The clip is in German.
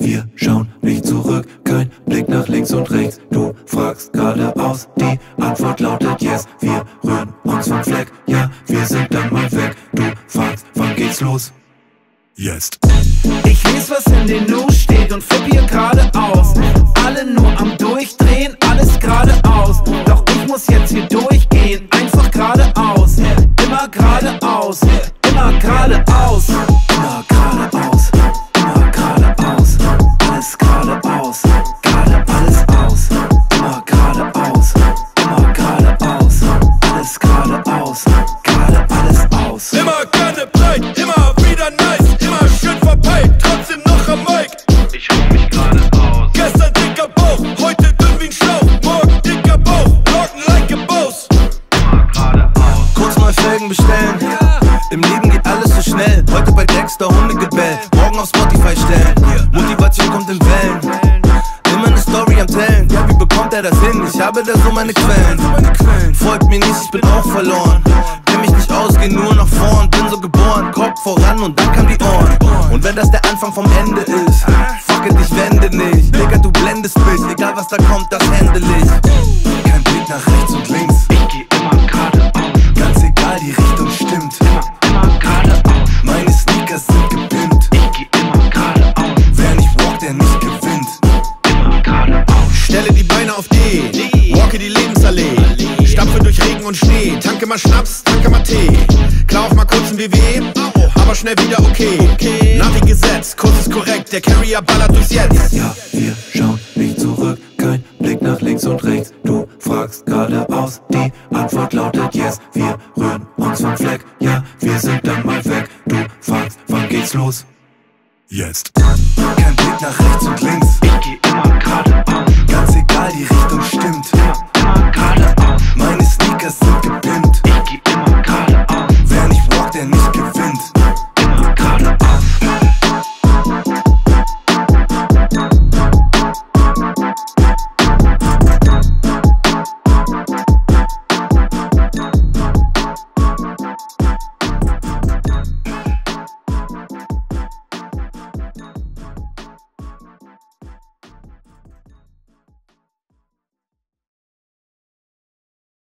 wir schauen nicht zurück, kein Blick nach links und rechts. Du fragst geradeaus, die Antwort lautet yes. Wir rühren uns vom Fleck, ja, wir sind dann mal weg. Du fragst, wann geht's los? Jetzt. Ich lese, was in den News steht und flipp hier geradeaus. Alle nur am Durchdrehen, alles geradeaus. Doch ich muss jetzt hier durchgehen, einfach geradeaus. Immer geradeaus, Felgen bestellen. Im Leben geht alles so schnell. Heute bei Dexter Hundegebell. Morgen auf Spotify stellen. Motivation kommt in Wellen. Immer eine Story am Tellen. Ja, wie bekommt er das hin? Ich habe da so meine Quellen. Folgt mir nicht, ich bin auch verloren. Kenn mich nicht aus, geh nur nach vorn. Bin so geboren, Kopf voran und dann kam die Ohren. Und wenn das der Anfang vom Ende ist, fuck it, ich wende nicht. Digga, du blendest mich, egal was da kommt, das handle ich. Gepimpt. Ich geh immer geradeaus. Wer nicht walkt, der nicht gewinnt. Immer geradeaus. Stelle die Beine auf D, walke die Lebensallee. Stapfe durch Regen und Schnee, tanke mal Schnaps, tanke mal Tee. Klar auch mal kurz ein WW, aber schnell wieder okay. Navi Gesetz, Kurs ist korrekt, der Carrier ballert durchs Jetzt. Ja, wir schauen nicht zurück, kein Blick nach links und rechts. Du fragst geradeaus, die Antwort lautet yes. Wir rühren uns vom Fleck, ja, wir sind dann mal geht's los? Jetzt. Kein Blick nach rechts und links. Ich geh immer geradeaus.